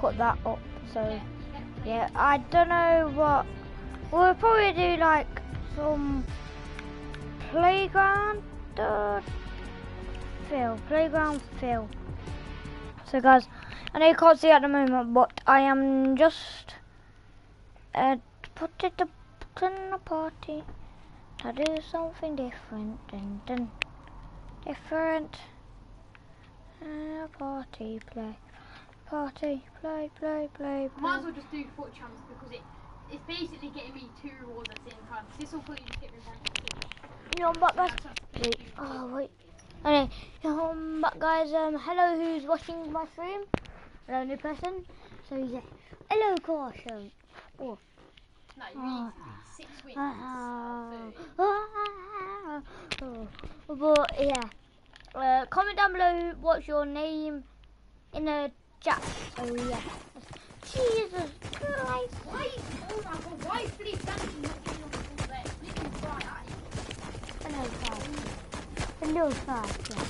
put that up. So yeah, I don't know what. We'll probably do like some playground uh, fill, playground fill. So guys, I know you can't see at the moment, but I am just uh, put it up in the party to do something different. Dun, dun. Different. Uh, party play. Party play play play I might as well just do FUT Champs because it it's basically getting me two rewards at the same time. This will probably just get me one. You know, but guys, wait. Oh wait. Okay, um, but guys, um, hello, who's watching my stream? Hello, new person. So yeah, hello, caution. Oh. No, you Oh. need six wins. Ah, So- ah, oh. But yeah, uh, comment down below what's your name in the chat. Oh, so yeah, Jesus Christ. Why? Oh my god! Why is Philip Dancing not getting on the full there? Literally right at it. Hello, fast. Hello, fast. Yeah.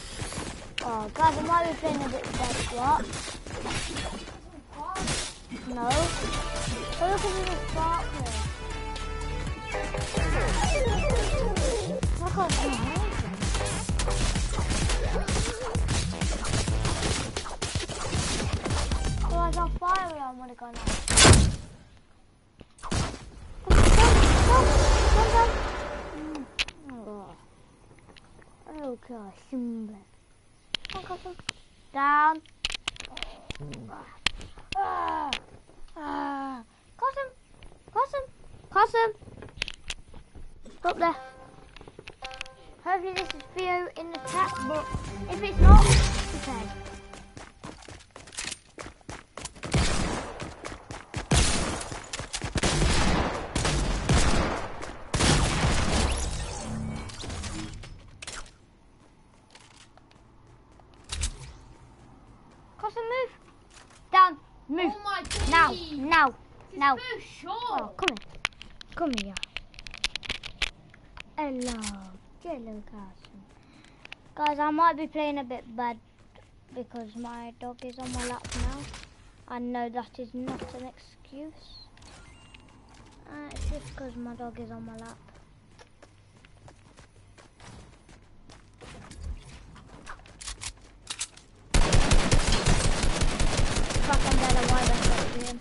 Oh, guys, I might be playing a bit dead. What? No. Oh, look at this spark here. Look at that. I got fire around when it got out. Oh, oh gosh, Simba. Down. Ah, ah. Cosm. Stop there. Hopefully this is Theo in the chat, but if it's not, it's okay. Now, now, now. Oh, come here. Come here. Hello. Hello, Carson. Guys, I might be playing a bit bad because my dog is on my lap now. I know that is not an excuse. Uh, it's just because my dog is on my lap. Fuck, I'm dead. Why that's not doing?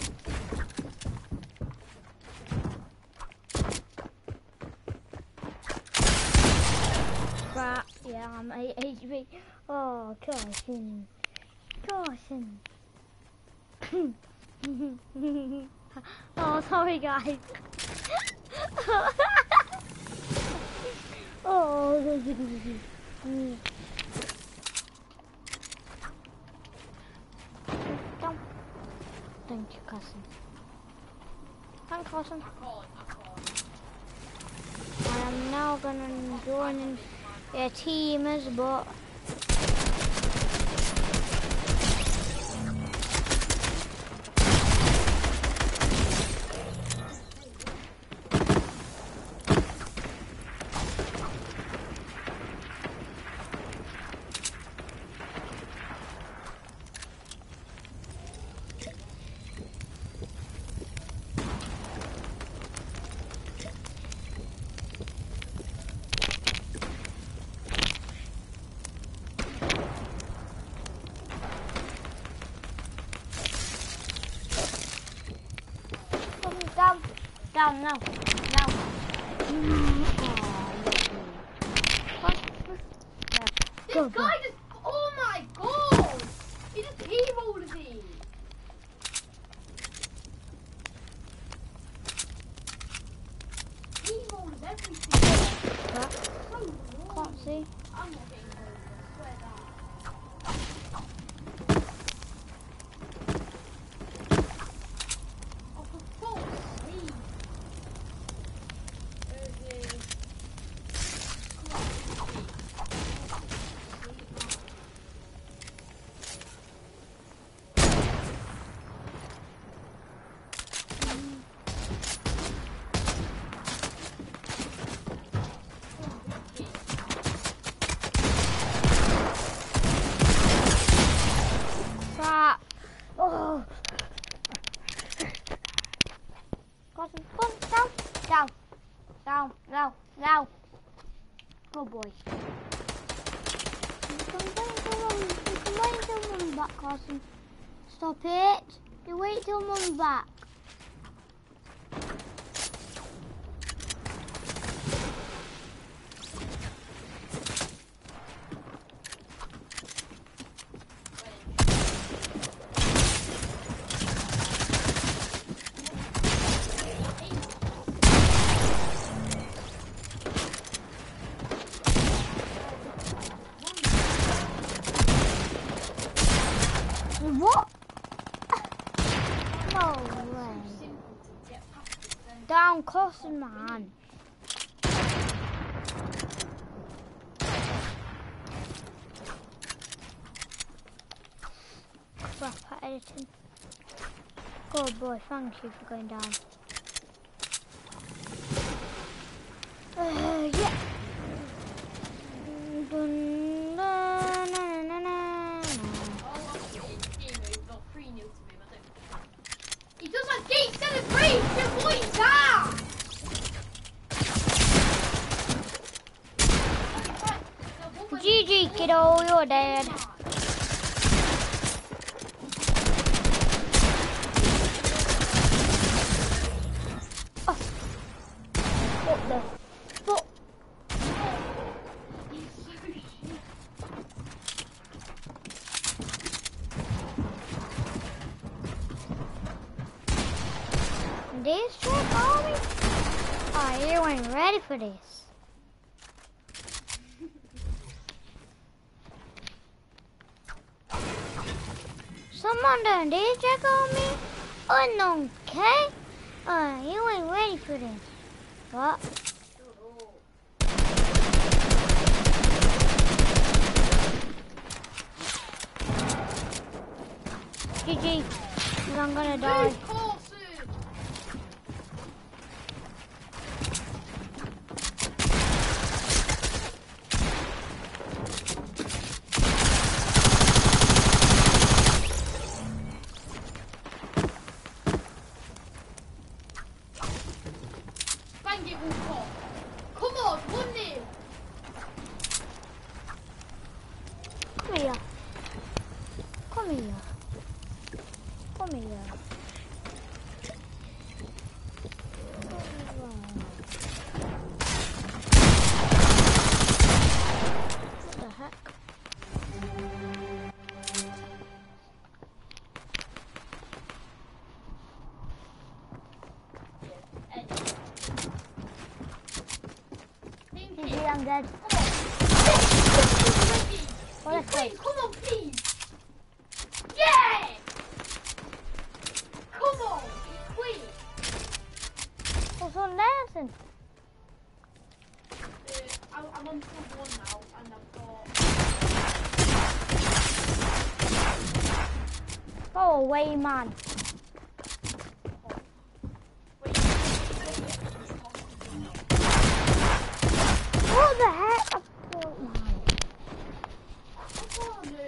Crap. I'm 8 HP. Oh, Carson. Carson. oh, sorry, guys. oh. Thank you, cousin. Thanks, cousin. I am now gonna join in their teamers, but Come down, down now, now. Mm, oh, lovely. What? Yeah. This Go, go. guy just. Oh my god! He just teamalled me. Teamalled everything. Crap, So annoying. Can't see. I'm not getting gold. I swear down. Oh, for fuck's sake. There's a- Come on, Go, go. Good boy. You can wait till mum, you can wait till mum's back, Carson. Stop it. You wait till mum's back. What? No way. Simple to get past it then. Man. Crap at editing. Good boy, thank you for going down. Uh, yeah. Dun, na, na, na, na, na. Oh, that's it. It's game over. Well, 3 0 to him, I don't He does have gate 7 3! Good boy, down! Okay, fine. Now, what we're- GG, kiddo, you're dead. Oh. What the? Shit. This trick, Army? Oh, you ain't ready for this. Done this trick on me? Oh, no, okay? Oh, you ain't ready for this. What? GG. I'm gonna die. Away, man. Wait, What the heck? I thought, man. come on, uh,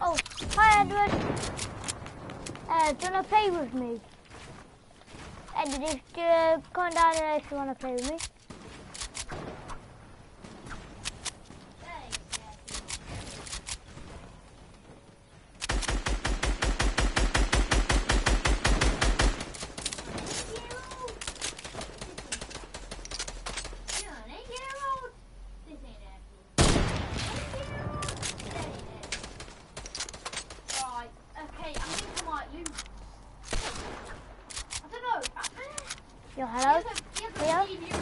Oh, hi Edward. Uh, do you want to play me? Edward, if you come down there if you want to play with me. Right, okay, I think I might lose. I don't know. I, Yo, he hello? hasn't- he hasn't Yeah? seen you.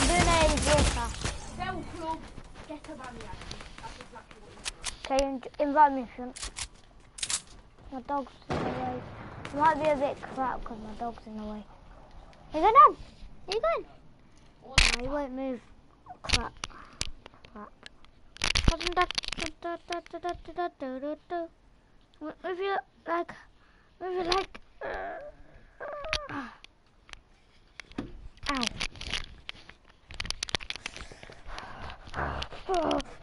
I'm doing a broadcast. Bell Club, get a banner. That's exactly what you Okay, want. My dog's in the way. Might be a bit crap because my dog's in the way. You going down? You going? No, he won't move. Crap. Crap. Move your leg. Move your. Uh,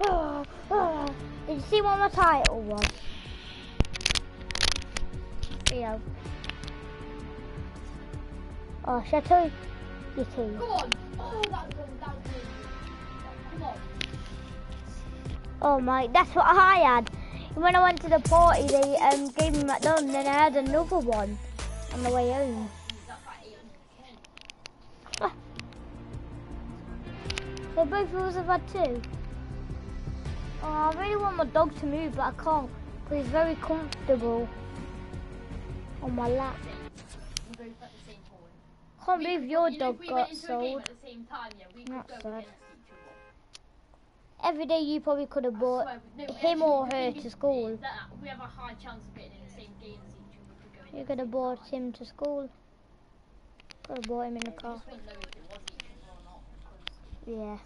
Ow. Did you see what my title was? Yeah. Oh, should I tell you? You too. Go on. Oh, that was good. That was good. Come on. Oh my, that's what I had. When I went to the party, they um, gave me McDonald's, and then I had another one on the way home. 810. So both of us have had two. Oh, I really want my dog to move, but I can't because he's very comfortable on my lap. We both at the same point. Can't believe your you know, dog got went into a game sold. at the same time, yeah, we could go sad. against each other. Every day you probably could have bought swear, no, him or her to school. That we have a high chance of getting in the same game as each other. if we go You could have bought him to school. Could have bought him in the car. just wouldn't know if it was each other or not. because- Yeah.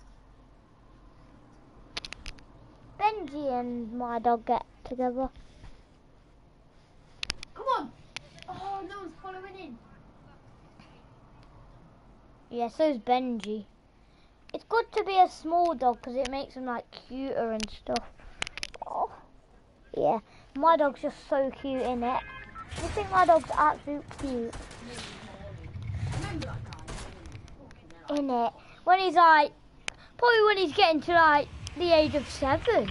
Benji and my dog get together. Come on! Oh, no one's following in. Yeah, so's Benji. It's good to be a small dog because it makes them like cuter and stuff. Oh, yeah. My dog's just so cute in it. I think my dog's absolute cute Remember that guy? Fucking hell. in it. When he's like, probably when he's getting to like the age of seven.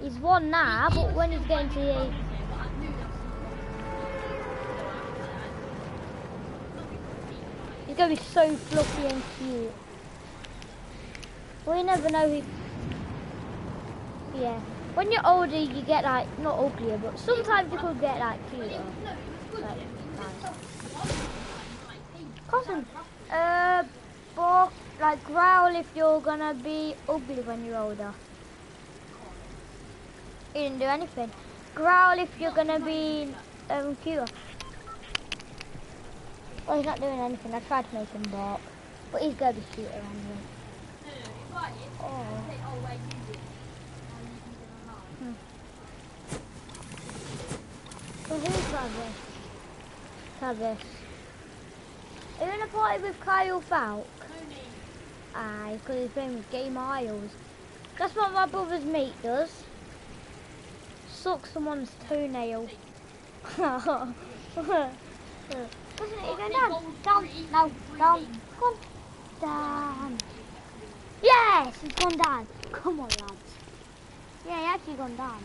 He's one now, but when he's getting to the age, he's gonna be so fluffy and cute. We never know who. Yeah. When you're older, you get like not uglier, but sometimes you could get like cuter. Like, Cousin, uh, but like growl if you're gonna be ugly when you're older. He didn't do anything. Growl if you're gonna be um cuter. Well, he's not doing anything. I tried to make him bark, but he's gonna be cuter anyway. Oh. You you. So who's Travis? Travis. Are you in a party with Kyle Falk? Aye, because he's playing with Game Isles. That's what my brother's mate does. Suck someone's toenail. Doesn't it go down? Down, no, down, come down. Yes, he's gone down. Come on, lads. Yeah, he actually gone down.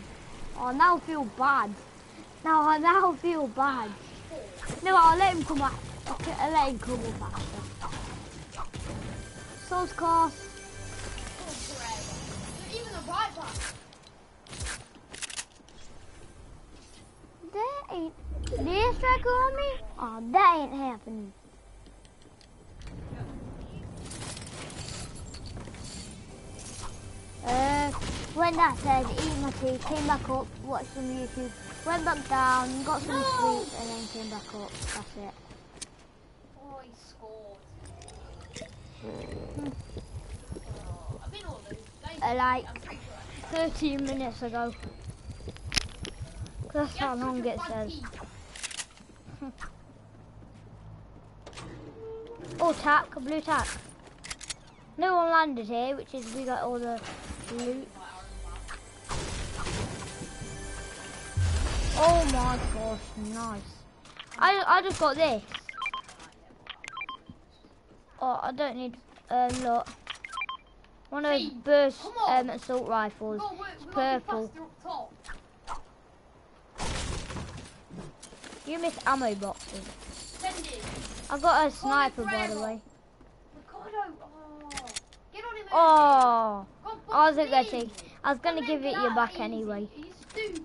Oh, now I feel bad. Now I now feel bad. No, I'll let him come. Okay, I'll let him come after. Souls cost. That ain't this striker on me? Oh, that ain't happening. Uh, when that said, eat my tea, came back up, watched some YouTube, went back down, got some No! sleep, and then came back up. That's it. Oh, he scored. Oh, I've been all those. Guys, Uh, like I'm pretty sure. 13 minutes ago. That's how long it says. Oh, tack, blue tack. No one landed here, which is we got all the loot. Oh my gosh, nice. I I just got this. Oh, I don't need a lot. One of those burst um, assault rifles. Go, It's we've got to be purple. faster up top. You missed ammo boxes. Send it. I got a sniper by the way. Oh. Get on him. Early. Oh, I gonna take. I was gonna give it you back anyway. Are you stupid?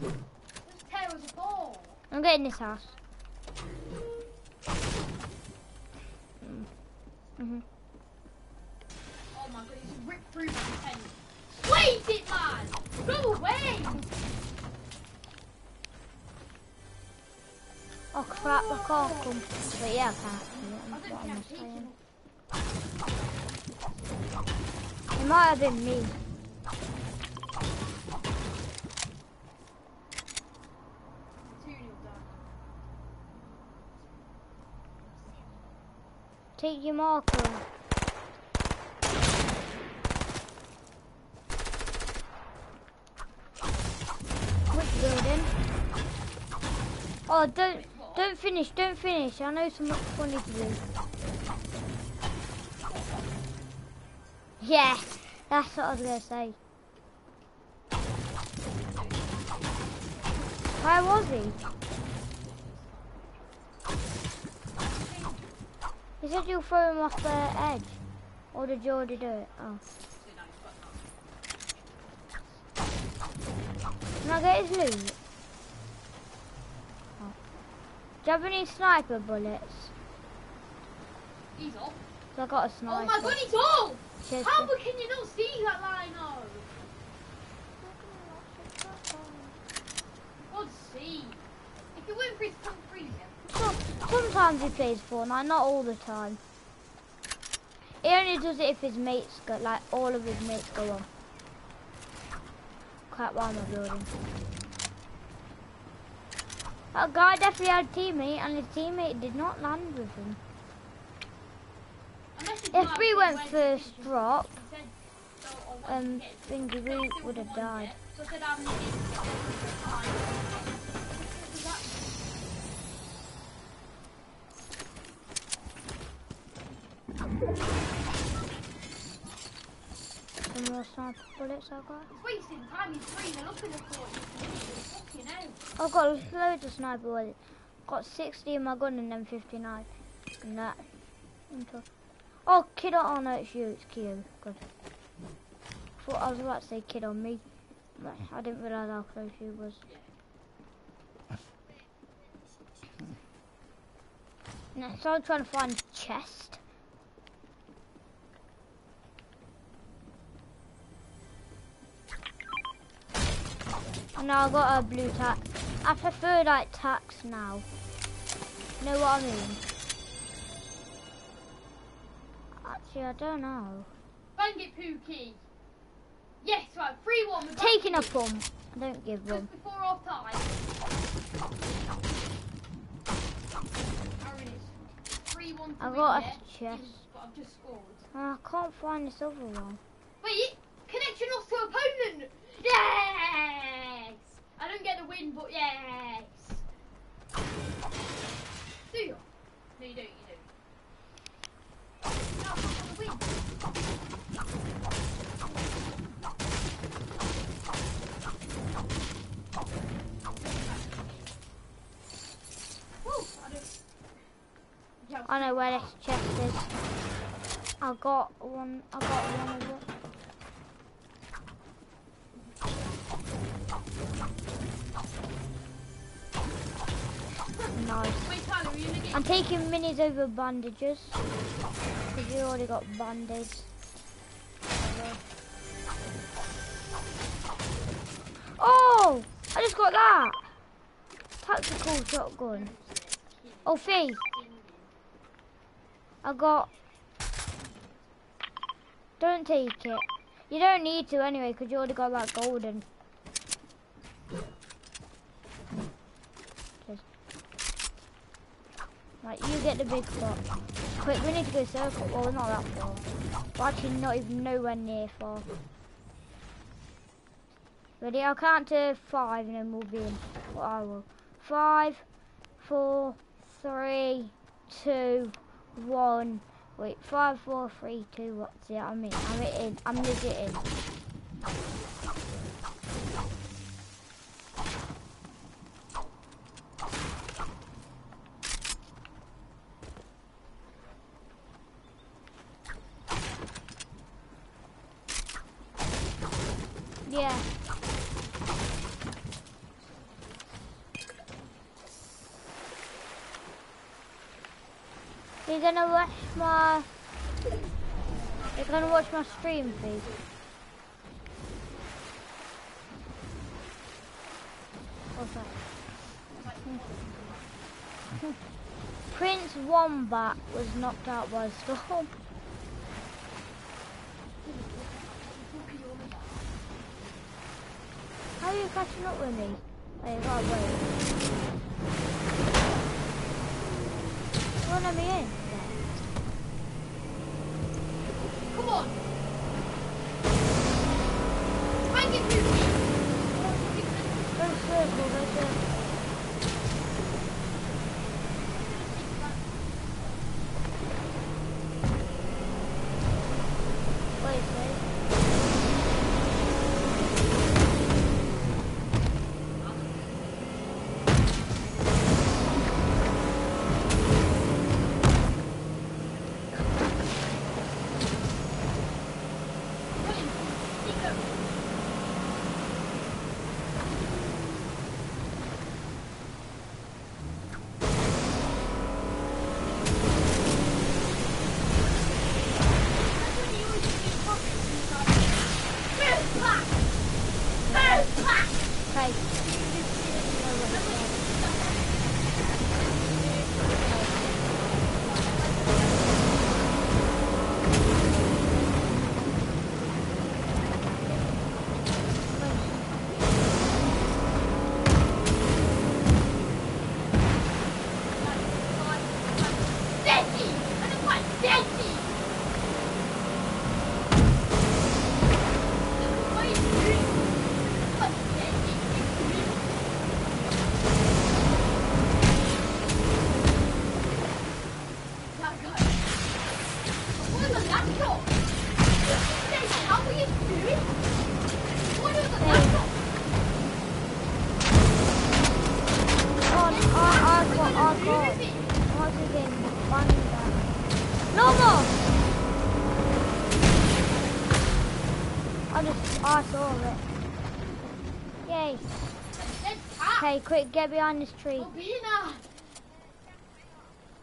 Just tear us apart. I'm getting this house. Mm-hmm. Oh my god, he's ripped through my tent. Wait it, man! Go away! Oh crap, I can't come. But yeah, I can. I don't what think I'm saying. It might have been me. Take your marker. Which building? Oh, don't don't finish, don't finish. I know something funny to do. Yeah, that's what I was gonna say. Where was he? He said you'll throw him off the edge. Or did you already do it? Oh. Can I get his loot? Oh. Do you have any sniper bullets? He's off. I got a sniper. Oh my god, he's off! Cheers, How can you not see that Lino? God see. If you win for his top three, then. So- Sometimes he plays Fortnite, not all the time. He only does it if his mates go, like all of his mates go on. Crap, why am I building? That guy definitely had a teammate, and his teammate did not land with him. If we went first drop, he said, so I want um, Thingy, would have died. it. So I said, I'm gonna get it. Fine. What does that mean? Some more sniper bullets I got. It's wasting time. He's three. They're looking for you. Fucking hell. I've got loads of sniper bullets. I've got 60 in my gun and then 59. And that. Oh, kid on, oh no, it's you, it's Q. Good. Thought I was about to say kid on me. But I didn't realise how close you was. Next, so I'm trying to find a chest. And now I've got a blue tack. I prefer like tacks now. You Know what I mean? Actually, I don't know. Bang it, Pookie. Yes, right. Three one. We're Taking a pump. I don't give them. Just before half time. 3 1 I got a chest. But I've just scored. I can't find this other one. Wait, connection lost to opponent! Yes! I don't get the win, but yes! Do you? No, you don't, you don't. No, I got the win. Woo, I don't- I know where this chest is. I got one. I got one of it. Nice. I'm taking minis over bandages. Because you already got band-aids. Oh! I just got that! Tactical shotgun. Oh, Fee! I got... Don't take it. You don't need to anyway, because you already got that golden. Just- Right, you get the big spot. Quick, we need to go circle. Well, not that far. We're actually not even nowhere near far. Ready? I'll count to five and then we'll be in. Well, I will. Five, four, three, two, one. Wait, five, four, three, two. What's it? I'm in. I'm in. I'm legit in. Yeah. You're gonna watch my. You're gonna watch my stream feed. What's that? Prince Wombat was knocked out by a storm. How are you catching up with me? Oh, you gotta wait. Let me in? Come on. Try and get through quick, get behind this tree. Oh,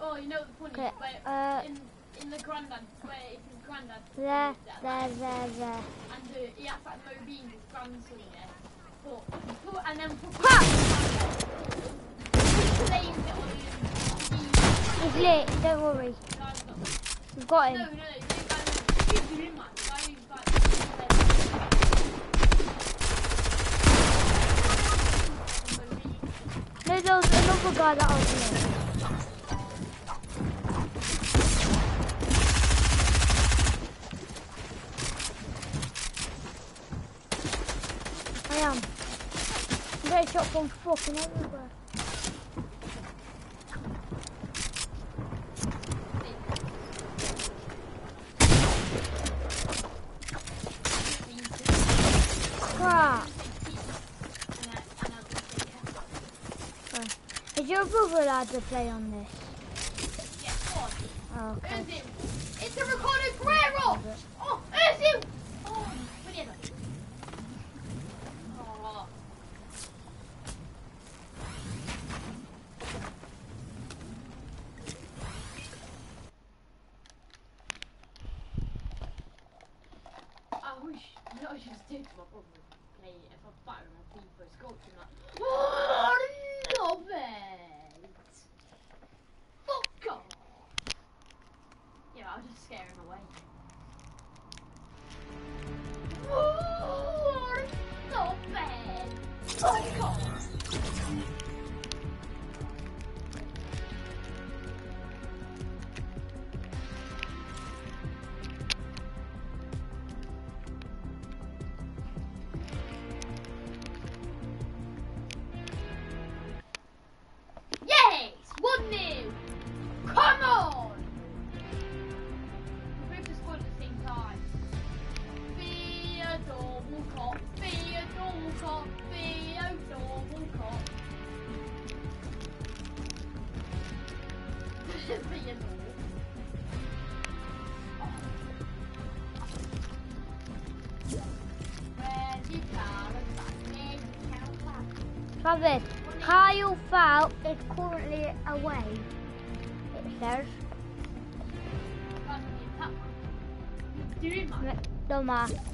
Oh, you know the where uh, in, in the granddad, where it's his granddad. There, there, there, there. And uh, he acts like Mo his grandson, yeah. But, but, and then Ha! blamed it on him. He's lit, don't worry. We've got No, no, him. no, the guy what are you doing, man? The guy who's like, No, there was another guy that I was near. I am. I'm getting shot from fucking everywhere. Crap. Is your brother allowed to play on this? Yeah, go on. Oh, okay. It's a back? Travis, Kyle Fowl is currently away. It says. Can't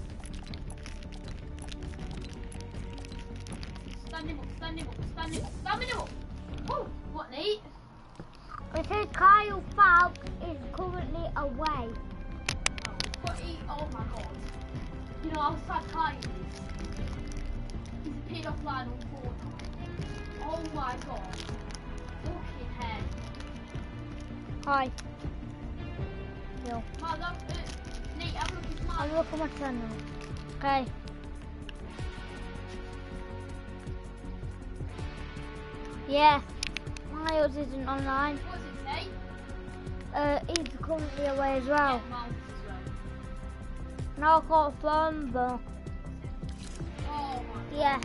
Yeah. Miles isn't online. What's it say? Uh, he's currently away as well. Yeah, Miles as well. No, I can't find but Oh yeah.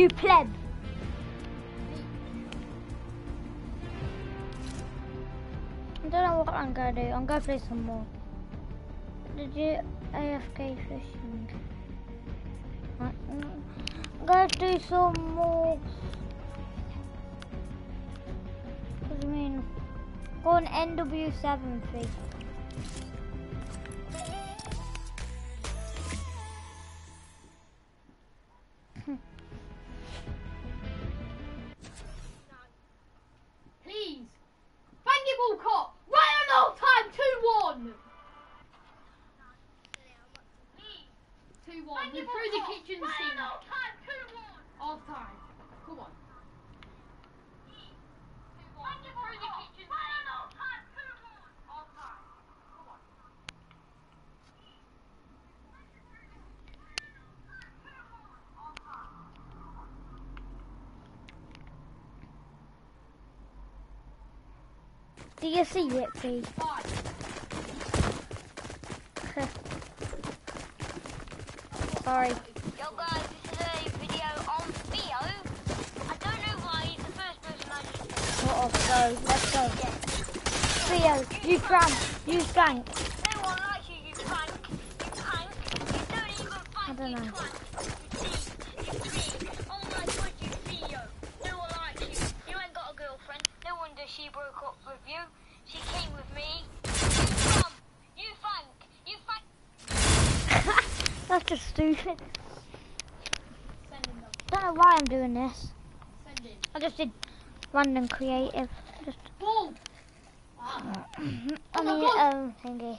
You pleb. I don't know what I'm gonna do. I'm gonna play some more. Did you AFK fishing? I'm gonna do some more. What do you mean? Go on NW7 please. Please. You see it, please? Sorry. Yo guys, this is a video on Theo. I don't know why he's the first person I just Sort of, go. Let's go. Theo, you crank. You crank. No one likes you, you prank. You prank. You don't even fight I don't you know. twat. You see, you three. Oh my god, you Theo. No one likes you. You ain't got a girlfriend. No wonder she broke up with you. She came with me. You bum. You thank. You thank. That's just stupid. Send him them. don't know why I'm doing this. I just did random creative. Just, Ball. Ah, I Oh my mean, um, thingy.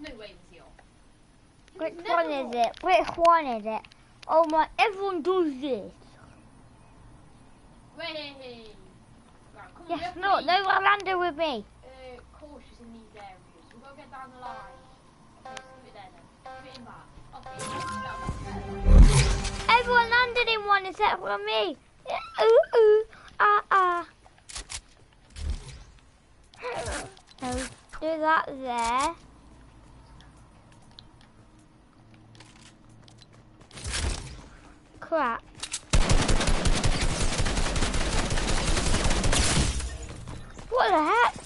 no way he off. Which one is it? Which one is it? Oh my, everyone does this. Way. Right, on, Yes, no, no, Orlando with me. Everyone landed in one except for me. Ooh, ooh, ah, ah. Do that there. Crap. What the heck?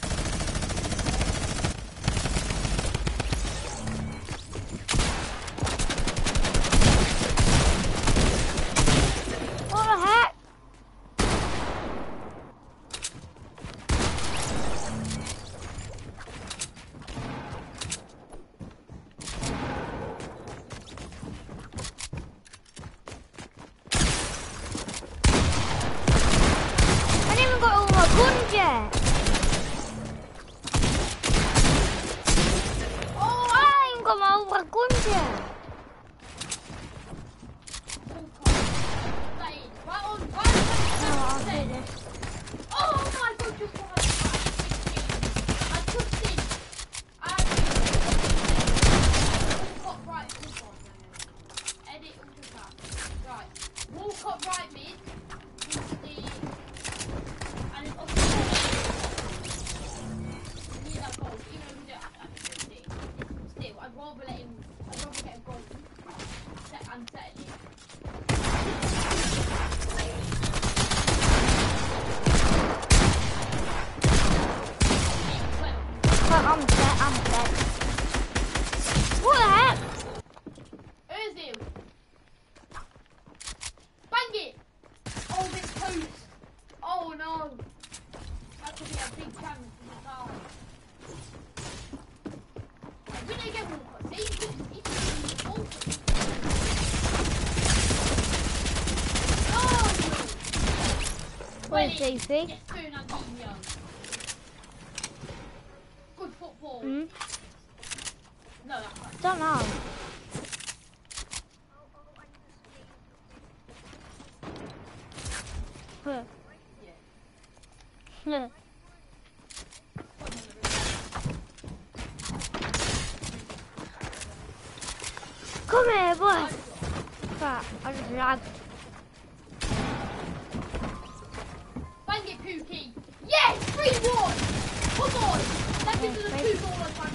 Oh! Where's Well, Sophie? Yes, Fernandinho. Good football. Hmm? No, that's right. Don't know. Huh. Yeah. Come here, boy. Crap, I just lagged. Bang it, Pookie. Yes, 3-1. Come on. That gives us a Okay. two-goal advantage.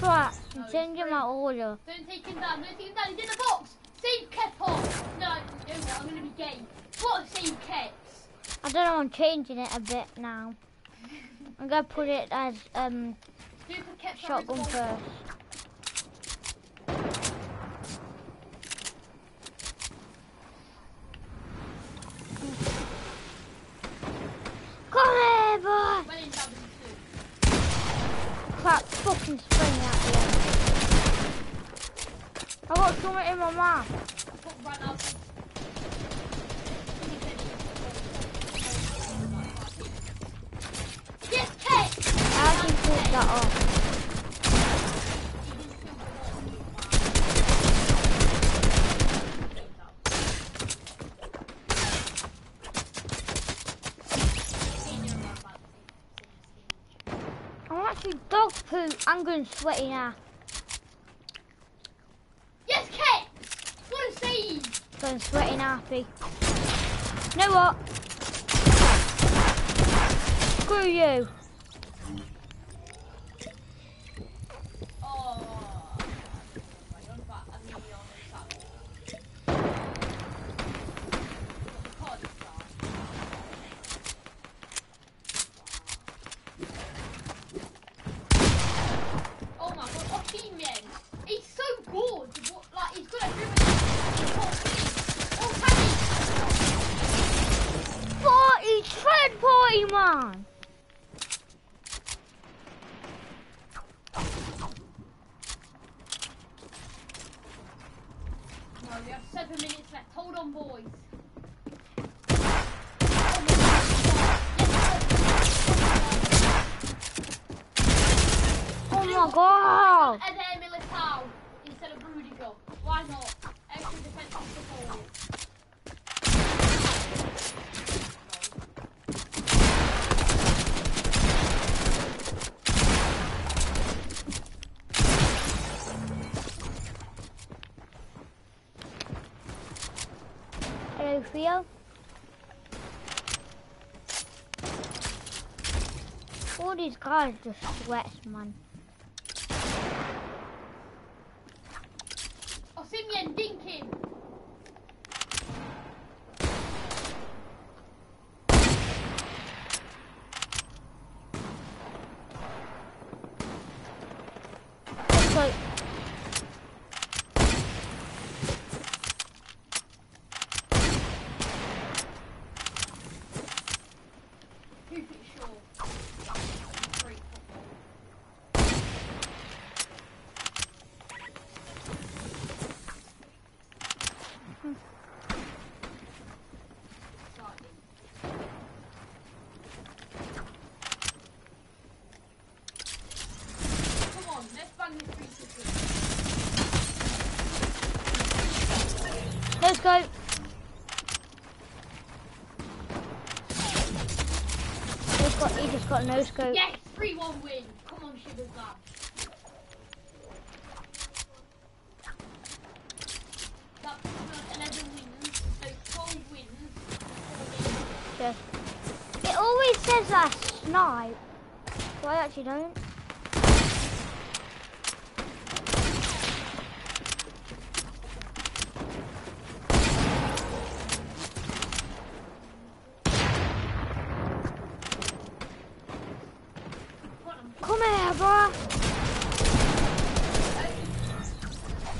Crap, Changing my order. Don't take him down. Don't take him down. He's in the box. Save Kepo. No, no, I'm going to be gay. What save Kets? I don't know, I'm changing it a bit now. I'm gonna put it as um Super shotgun first. Come here, boy! Well in down two. Crap, fucking spring the end. I got something in my mouth. Put right out. Yes, Kets. I actually pulled that off. I'm actually dog poo. I'm going sweaty now. Yes, Kets. What a Going sweaty nappy. You know what? Screw you. Oh. Right, on back. I mean, on the side. Card star. Oh my god, Osimhen! He's so good! What, like, he's good at dribbling. Oh, Tammy! 40 tread boy, man. No, we have seven minutes left. Hold on, boys. Oh my god. Eder Militao instead of Rudiger. Why not? Extra defensive support. Theo. All these guys just sweats, man. Oh, Simeon, dink him. It's like, Hoop it short. Great football. Slightly. Come on, let's bang this three sixes. let's go. He's got, he just got no scope. Yes, 3-1 win. Come on, Sugars lad. That's uh, 11 wins, so 12 wins. Just, it always says I snipe. But I actually don't.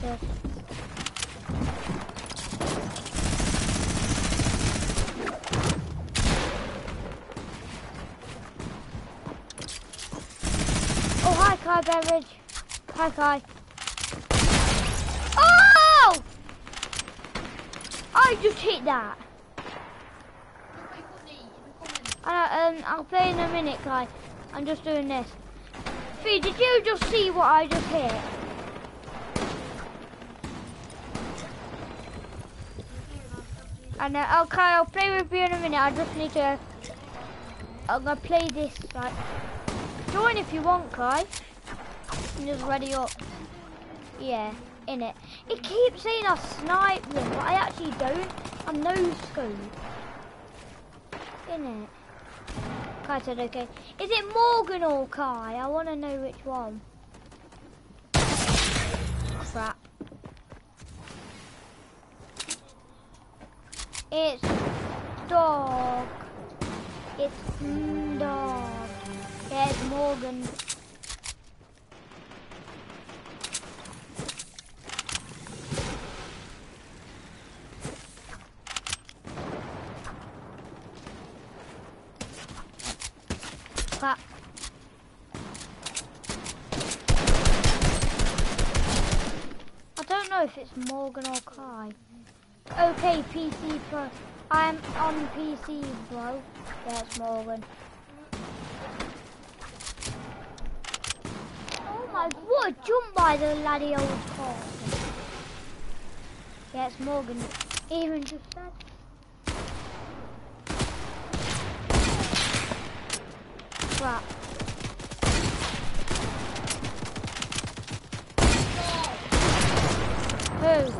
Yes. Oh, hi, Kai Kai. Oh! I just hit that. Um, I'll play in a minute, Kai. I'm just doing this. Fee, did you just see what I just hit? And uh, okay, I'll play with you in a minute. I just need to. I'm gonna play this. Right. Join if you want, Kai. I'm just ready up. Yeah, in it. It keeps saying I snipe them, but I actually don't. I'm no scope. In it. Kai said okay. Is it Morgan or Kai? I want to know which one. Crap. It's dog. It's dog. It's Morgan. Crap. I don't know if it's Morgan or Kai. Okay, PC Pro. I'm on PC, bro. Yeah, it's Morgan. Oh my, what a jump by the laddie old car. Yeah, it's Morgan. Even just said. Crap. Who?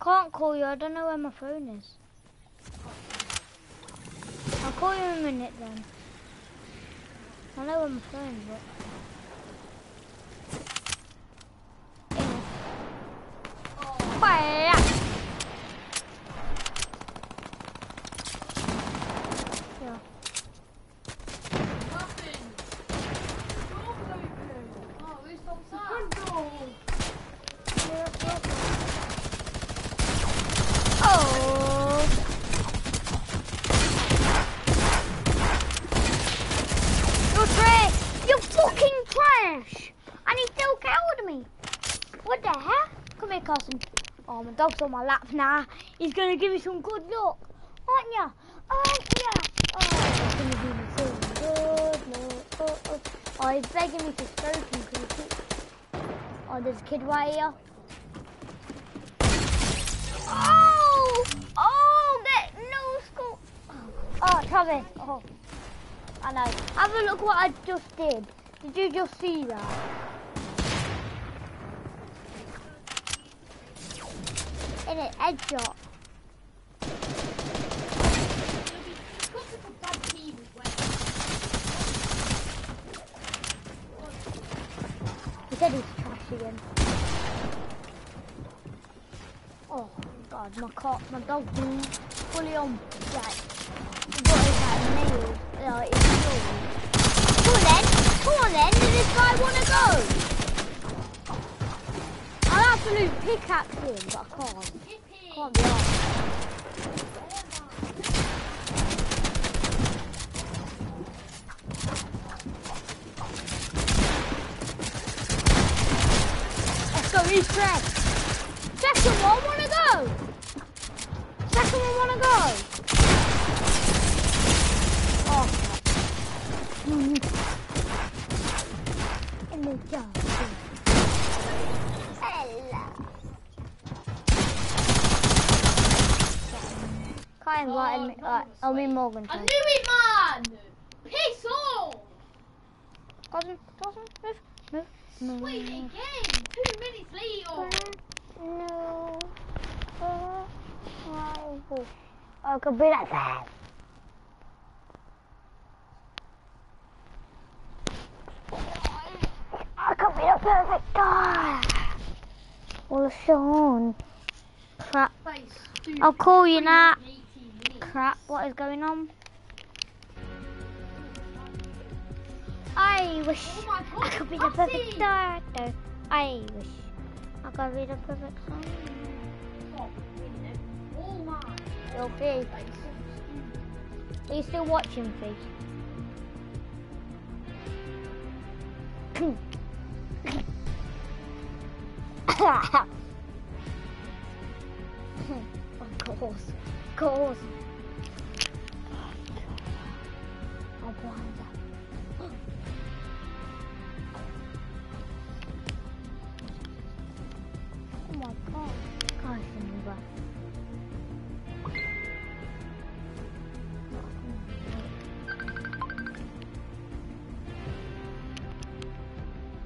Can't call you. I don't know where my phone is. I'll call you in a minute then. I know phone is, but. Bye. Yeah. Nothing. Door's open. Oh, who stops that? Oh. You're trash. You're fucking trash. And he still killed me. What the hell? Come here, cousin. Oh, my dog's on my lap now. He's gonna give me some good luck. Aren't ya? Aren't ya? Oh, he's gonna give me some good luck. Oh, oh. oh he's begging me to stroke him. Oh, there's a kid right here. Oh! Oh, that no school. Oh, Travis. Oh, I know. Have a look what I just did. Did you just see that? In it, headshot. He said he's trash again. Oh god, my cat, my dog been fully on like got his like nails, like his. Come on then, come on then, does this guy wanna go? I'll absolute pickaxe him, but I can't. Let's go, he's trash. Second one, wanna go? Second one, wanna go? Oh. Mm. In the dark. Hello. Kai invited me. Right, I'll be Morgan. I knew it, man! Piss off! Cousin, cousin, move, move, move. Wait again! Two minutes later! No. Uh. I could be like that. I could be the perfect guy. Well, Sean. Crap. I'll call you now. 18 minutes. Crap, what is going on? I wish Oh. I could be the perfect doctor. I wish I could be the perfect son. Stop, win it. My. You'll be. Face. so stupid. Are you still watching, please? of course, of course. I'll blind her. Oh my god. Gosh, I knew that.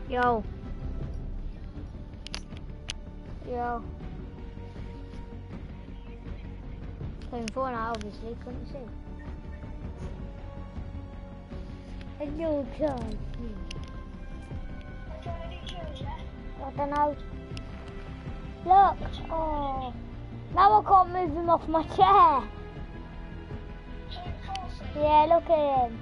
Yo. Yo. Playing Fortnite, obviously, couldn't see. Hello, Charlie. I don't know. Look. Oh. Now I can't move him off my chair. Yeah, look at him.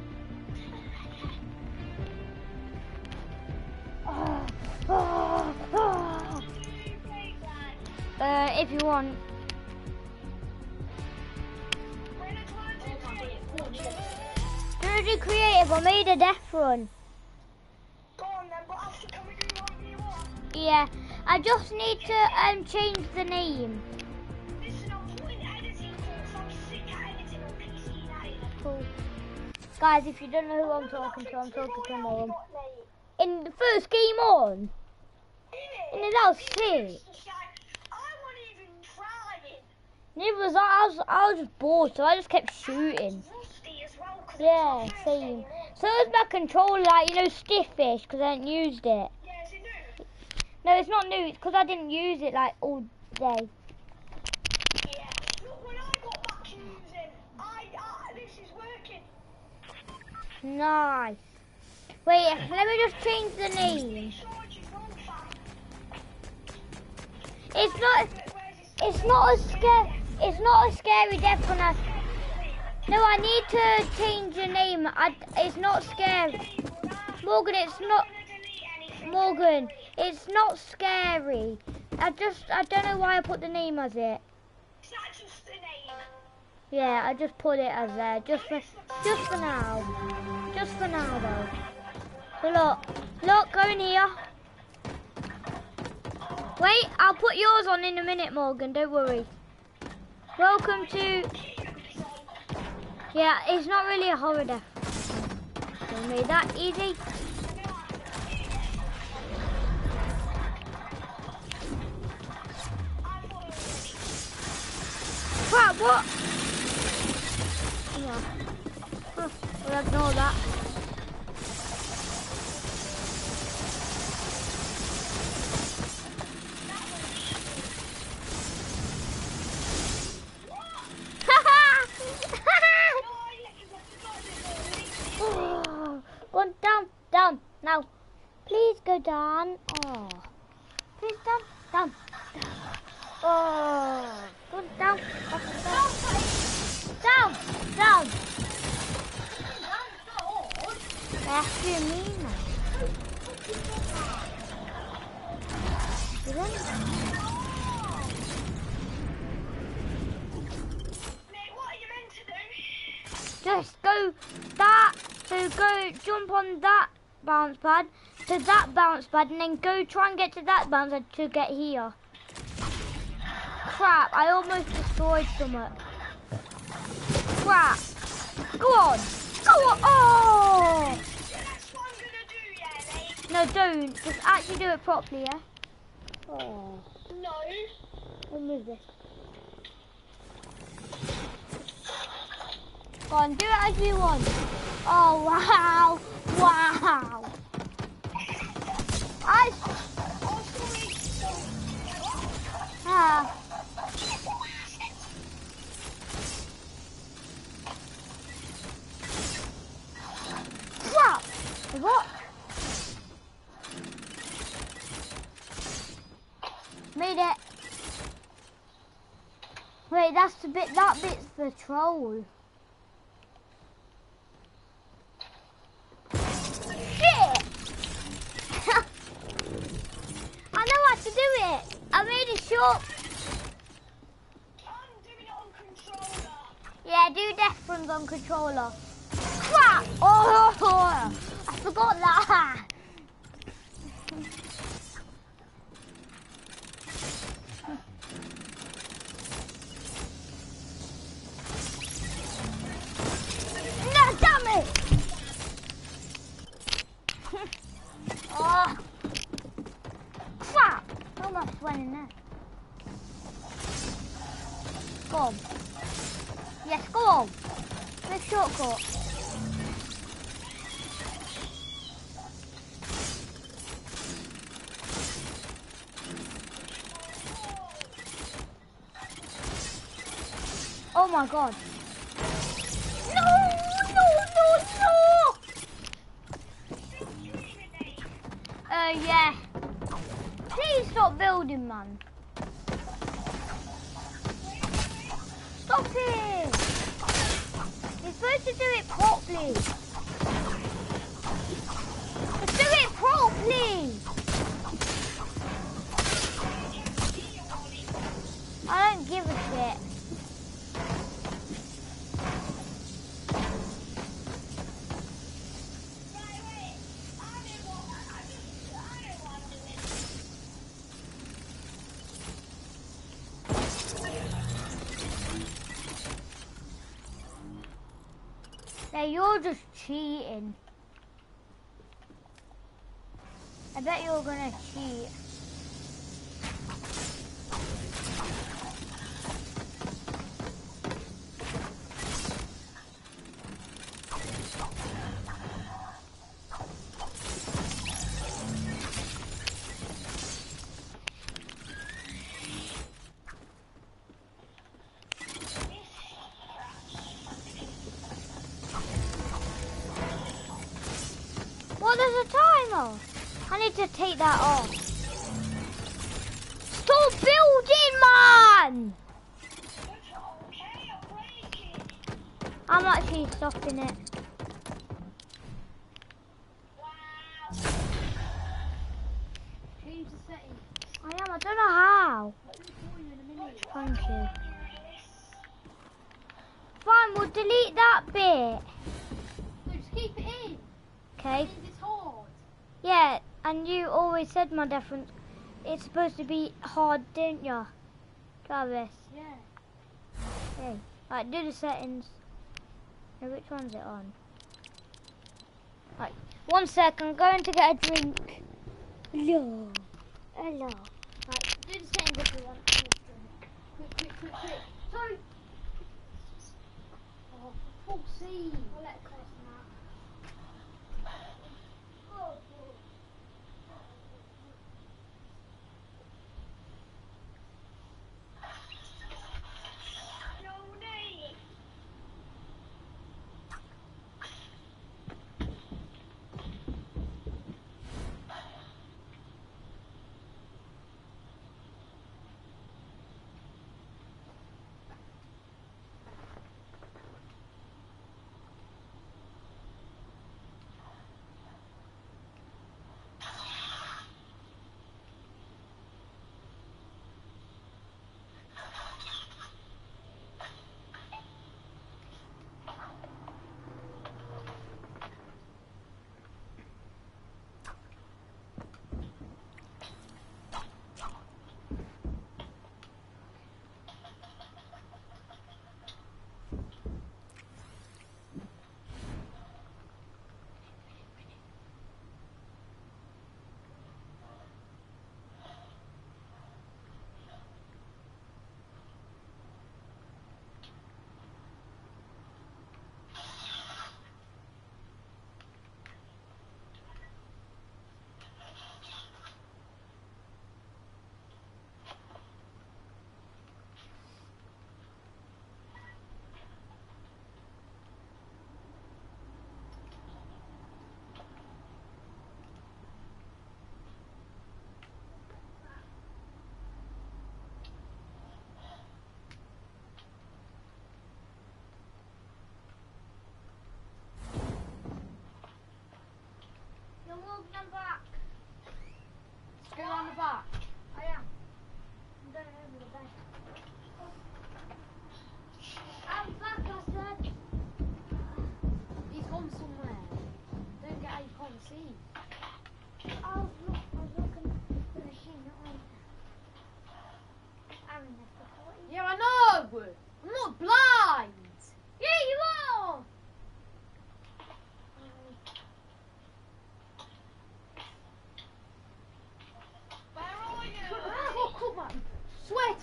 Uh, if you want. Creative, I made a death run. Go on then, but after can we do one v one? Yeah, I just need to um change the name. Listen, I'm putting editing course. I'm sick at editing on PC now. Cool. Guys, if you don't know who I'm talking to, I'm talking to Mom. In the first game on, In the was sick. I wasn't even trying. Neither was I. I was, I was just bored, so I just kept shooting. Rusty as well. 'cause Yeah, it's my first same. So is my controller, like, you know, stiffish, because I hadn't used it. Yeah, it? No, it's not new, it's because I didn't use it, like, all day. Yeah. Look, when I got back to using, I, I this is working. Nice. Wait, let me just change the name. Sword you want, fam. It's not, it's not a scary, it's not a scary death when I, no, I need to change the name. I, it's not scary. Morgan, it's not, Morgan, it's not scary. I just, I don't know why I put the name as it. Is that just the name? Yeah, I just put it as there, just for, just for now. Just for now, though. So look, look, go in here. Wait, I'll put yours on in a minute, Morgan, don't worry. Welcome to, yeah, it's not really a horror death. We made that easy. Crap, what? Yeah. Huh, we'll ignore that. Oh, Go down, down, now. Down. Oh. Please down, down. Oh. Go down, up, down. Down, down. That's you don't-? Just go that, so go jump on that bounce pad to that bounce pad and then go try and get to that bounce pad to get here. Crap, I almost destroyed something. Crap. Go on. Go on. Oh! That's what I'm gonna do, yeah. No, don't. Just actually do it properly, yeah? Oh. No. We'll move this. Go on, do it as you want. Oh, wow. Wow. I. Ah. What? Made it. Wait, that's the bit. That bit's the troll. Shit! Know to do it. I made it short. Yeah, do death runs on controller. Crap! Oh, I forgot that. Went in there. Go on. Yes, go on. Make shortcut. Oh my god. Now you're just cheating. I bet you're gonna Thank you. Fine, we'll delete that bit. No, just keep it in. Okay. It's hard. Yeah, and you always said my difference. It's supposed to be hard, didn't you, Travis? Yeah. Okay. Right, do the settings. Now, which one's it on? Right, one sec. I'm going to get a drink. Hello. Hello. Right, do the settings if you want. Quick, quick, quick, quick. Sorry. Oh, for fuck's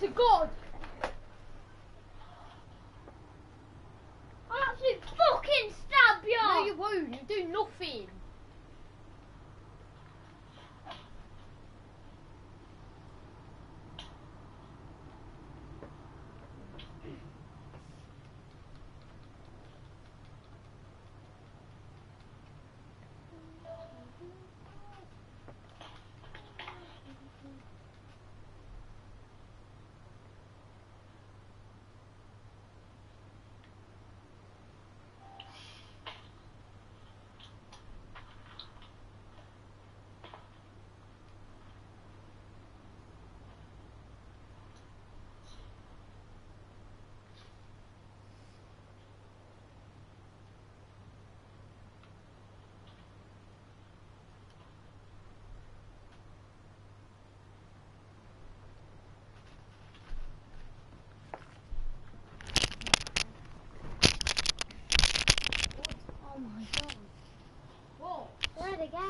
to God.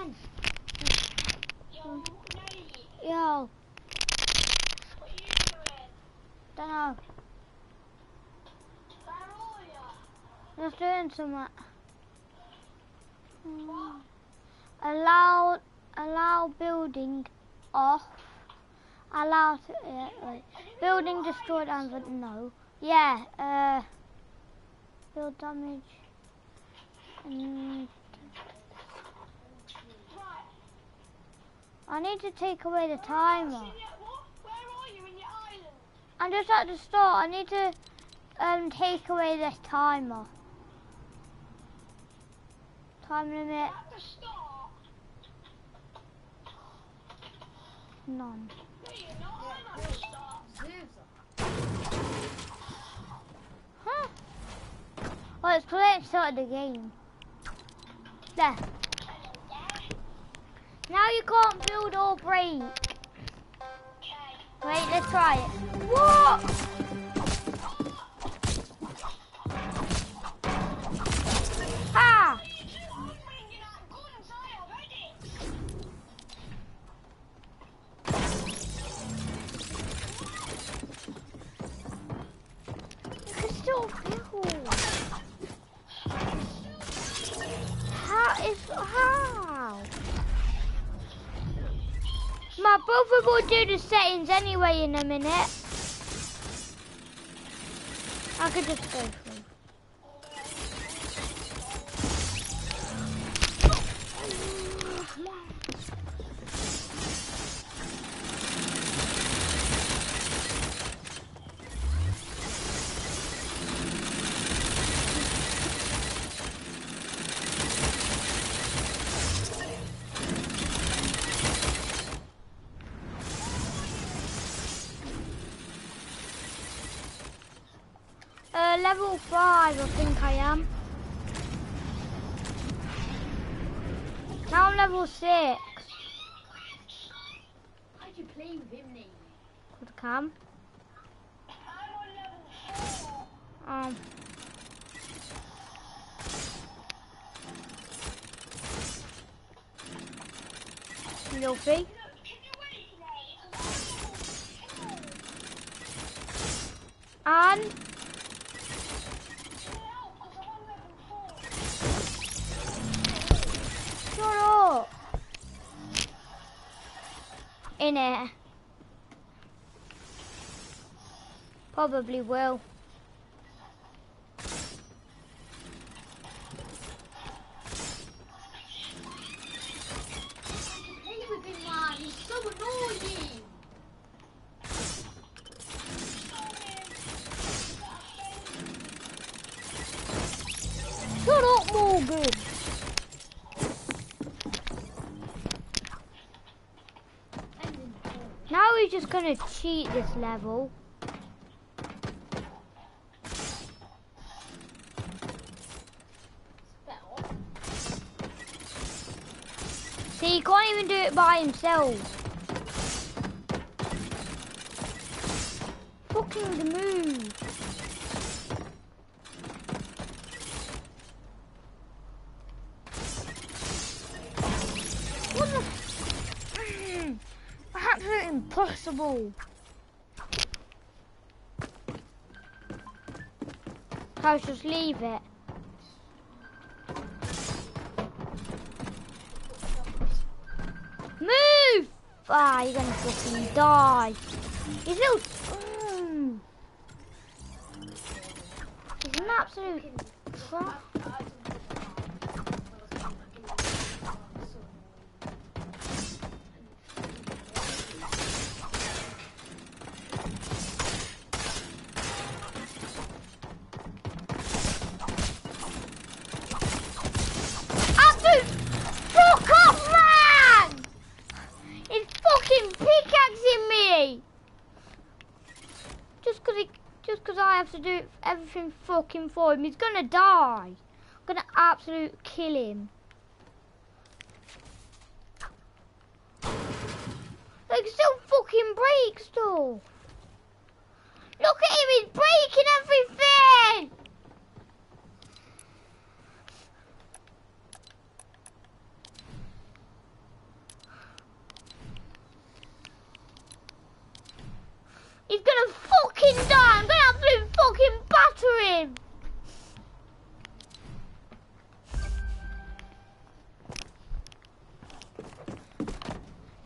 Red. Yo, Yo, don't know. Just doing something. Mm. Allow, allow building off. Allow to, uh, wait. Building destroyed and no. Yeah, uh, build damage. Mm, I need to take away the timer. In your, what? Where are you in your island? I'm just at the start. I need to um take away this timer. Time limit At the start. none. No, you're not. I'm at the start. Huh? Well, it's because I started the game. There. Now you can't build or break. Wait, let's try it. What? Settings anyway in a minute. I could just go five, I think I am. Now I'm level six. Why'd you play with him, Nate? Good cam. I'm on level four. Um. Luffy. Look, can you wait, Nate? 'Cause I'm And In it. Probably will. Gonna cheat this level. See, he can't even do it by himself. Fucking the move. impossible. House, just leave it. Move! Ah, you're gonna fucking die. He's little... Mm. He's an absolute crap. Do everything fucking for him, he's gonna die. I'm gonna absolute kill him. Like still fucking break stuff. Look at him, he's breaking everything! He's gonna fucking die! I'm gonna absolute fucking batter him!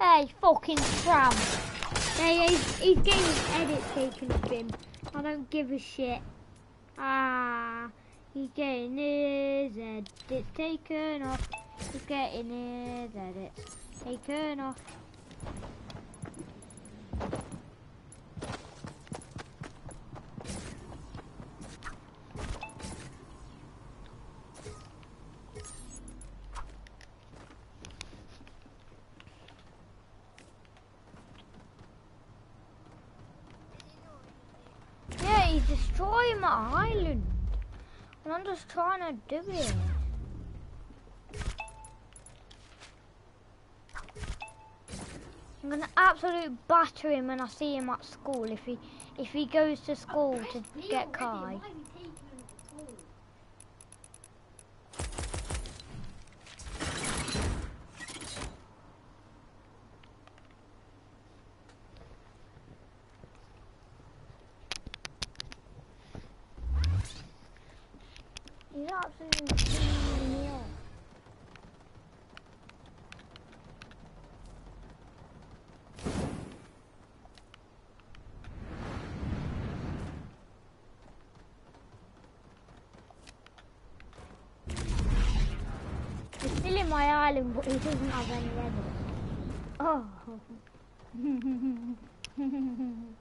Hey, fucking tramp. Hey, he's, he's getting his edit taken of him. I don't give a shit. Ah, he's getting his edit taken off. He's getting his edit taken off. Yeah, he's destroying my island. And I'm just trying to do it. I'm gonna absolute batter him when I see him at school if he if he goes to school to get Kai. Off. He's still in my island, but he doesn't have any edits. Oh.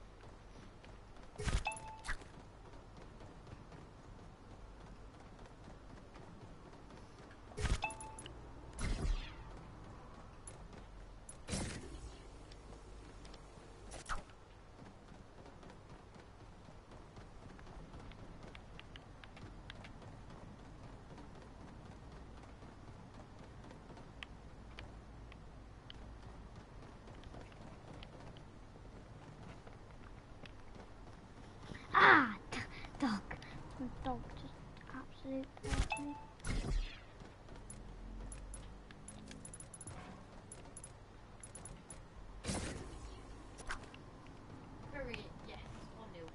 ah, d- dog. The dog just absolutely hurt me. Hurry, yes, one nil.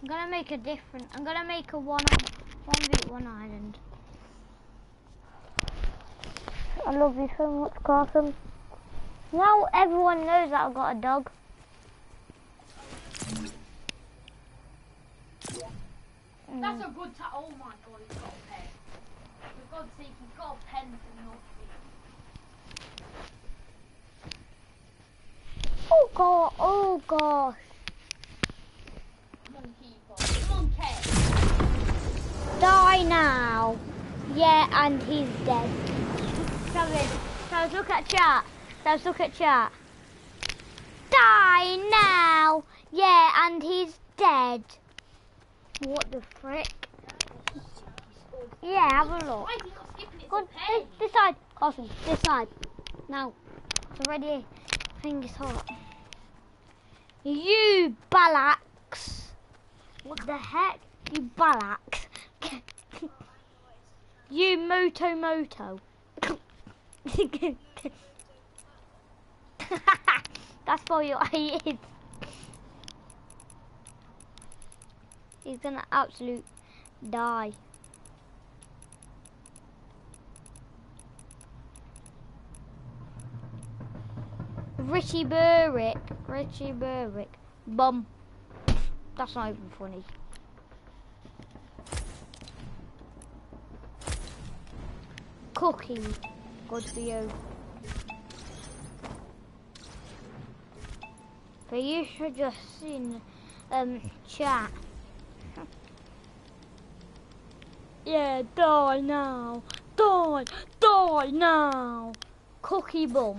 I'm gonna make a different. I'm gonna make a one on one v one island. I love you so much, Carson. Now everyone knows that I've got a dog. Mm. That's a good ta- Oh my god, he's got a pen. For God's sake, he's got a pen for nothing. Oh god! Oh gosh! Come on, keeper. Come on, Ken. Die now! Yeah, and he's dead. Travis, Travis, look at chat. Travis, look at chat. Die now! Yeah, and he's dead. What the frick? Yeah, have a look. Why is he not Go on, this, this side. Awesome, this side. Now. It's already, I think it's hot. You Balax. What the heck? You Balax. you Moto Moto. That's for your he. He's gonna absolute die. Richie Burrick. Richie Burrick. Bum. That's not even funny. Cookie. Good for you. But you should just seen um chat. yeah, die now. Die. Die now. Cookie bum.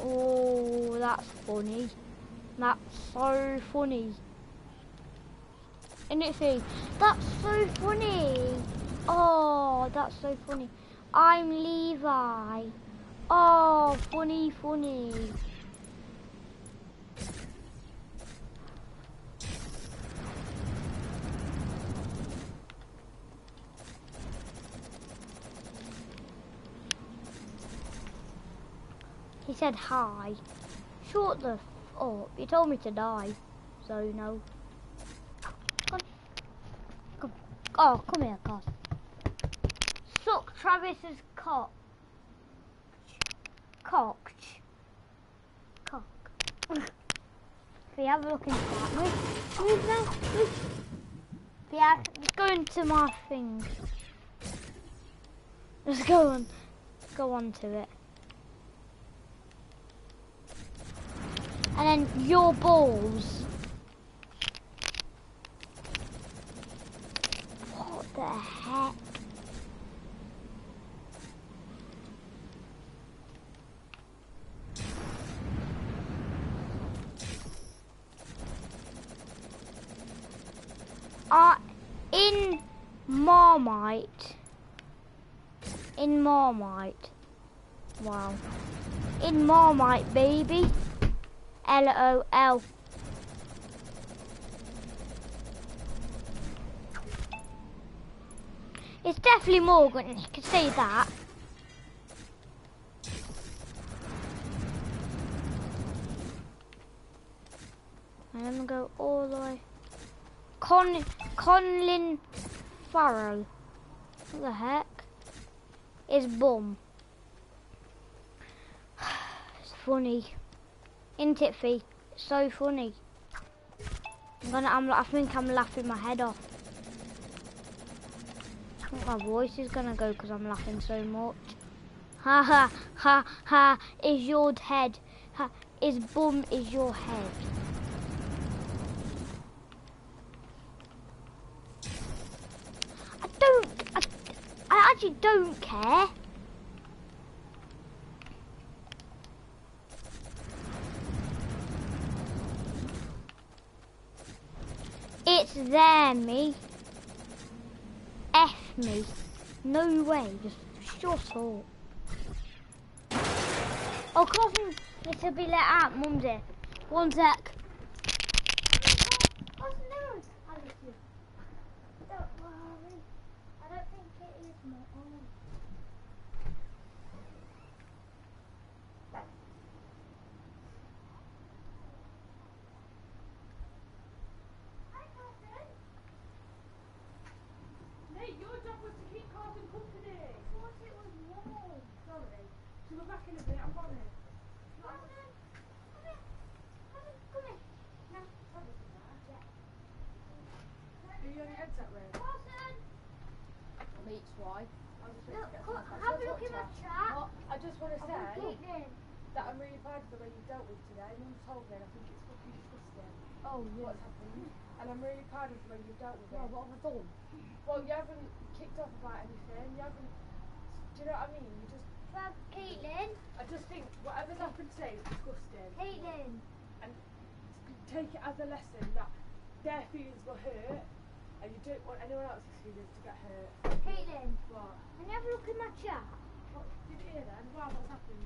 Oh, that's funny. That's so funny. See, that's so funny. Oh, that's so funny. I'm Levi. Oh, funny, funny. He said hi. Short the f up. You told me to die. So no. Come. Come. Oh, come here, Cos. Suck Travis's cock. Cock. Cock. You have a look into that. Move, move now. Move. Yeah, let's go into my thing. Let's go on. Go on to it. And then your balls. What the heck? Uh, in Marmite. In Marmite. Wow. In Marmite, baby. L-O-L. It's definitely Morgan, you can say that. I'm gonna go all the way. Con Conlin Farrell. What the heck? Is bum. It's funny. Isn't it, Fee? It's so funny. I'm gonna, I'm, I think I'm laughing my head off. I think my voice is gonna go because I'm laughing so much. Ha ha ha ha! Is your head? Ha, is bum is your head? I don't. I, I actually don't care. It's there, me. F me. No way. Just shut up. Oh, cousin, this will be let out, Mum's here. One sec. Don't worry. I don't think it is my own. Hi, Carson. Nate, your job was to keep Carlton company. Thought it was warm. Sorry. So we're back in a bit, I'm coming. Carson, come here. Carson, come here. No, probably not. Yeah. Are you on your headset, Ray? Carson, Meets why? I was just look, to get co- some have a advice. look in my What- chat. What? I just want to I've say been keeping. that I'm really proud of the way you dealt with today. Mum told me and I think it's fucking disgusting Oh, what's happened. And I'm really proud of the way you've dealt with it. what have I done? Well, you haven't kicked off about anything. You haven't... Do you know what I mean? You just... Well, Caitlin, I just think whatever's happened today is disgusting. Caitlin. And take it as a lesson that their feelings were hurt and you don't want anyone else's feelings to get hurt. Caitlin, What? can you have a look in my chat? What did you hear then? Wow, what's happened?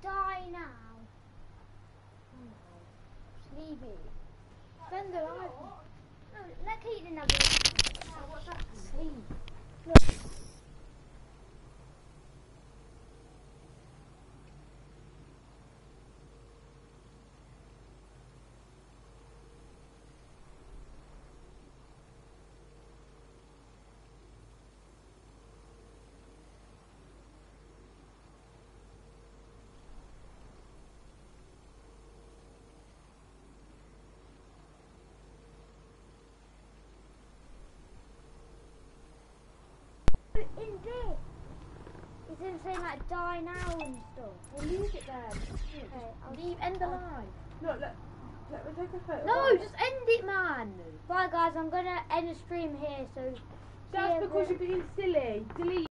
Die now. Hmm. Leave Spend the life. No, let Keaton have it. what's that? Sleep. In this. It's in saying like die now and stuff. We'll leave it then. Okay, I'll Leave, end the line. Look, look. Let me take a photo. No, just end it, man. Bye guys, I'm gonna end the stream here, so That's because you're being silly. Delete.